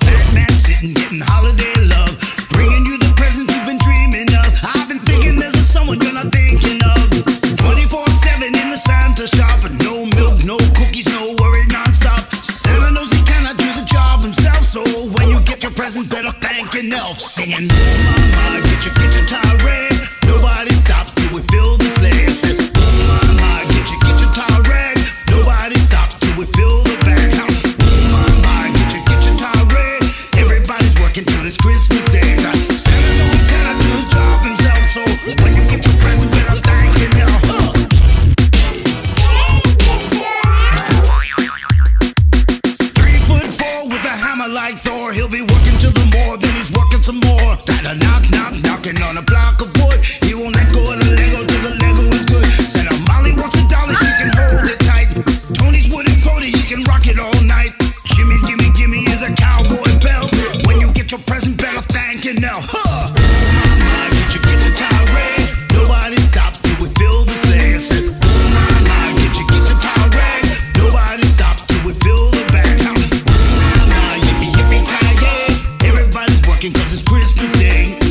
fat man sitting getting holiday love, bringing you the presents you've been dreaming of. I've been thinking there's a someone you're not thinking of. 24/7 in the Santa shop, no milk, no cookies, no worry nonstop. Santa knows he cannot do the job himself, so when you get your present, better thank an elf. Singing, oh my my, get your get your tie Christmas Day. Santa knows he cannot do the job himself, so when you get your present, him. Three foot four with a hammer like Thor. He'll be working till the he's working some more. Knock, knock, knocking on a block of wood. He won't let go day.